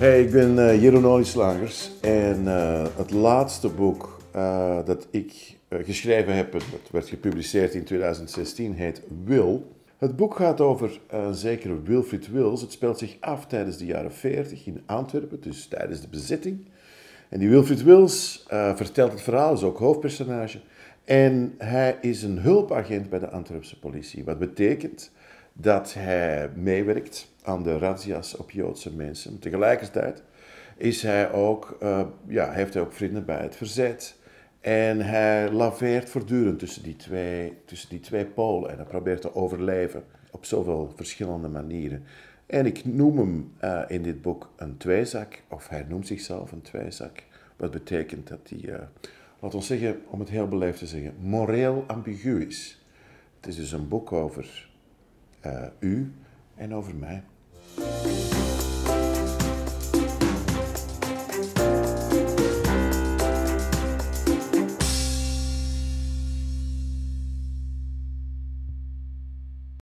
Hey, ik ben uh, Jeroen Olieslagers en uh, het laatste boek uh, dat ik geschreven heb, dat werd gepubliceerd in 2016, heet Wil. Het boek gaat over een zekere Wilfried Wils. Het speelt zich af tijdens de jaren 40 in Antwerpen, dus tijdens de bezetting. En die Wilfried Wils vertelt het verhaal, is ook hoofdpersonage. En hij is een hulpagent bij de Antwerpse politie. Wat betekent dat hij meewerkt aan de razzia's op Joodse mensen. Tegelijkertijd is hij ook, uh, ja, heeft hij ook vrienden bij het verzet. En hij laveert voortdurend tussen die, twee, tussen die twee polen. En hij probeert te overleven op zoveel verschillende manieren. En ik noem hem uh, in dit boek een tweezak, of hij noemt zichzelf een tweezak. Wat betekent dat hij, uh, laten we zeggen, om het heel beleefd te zeggen, moreel ambigu is. Het is dus een boek over u en over mij.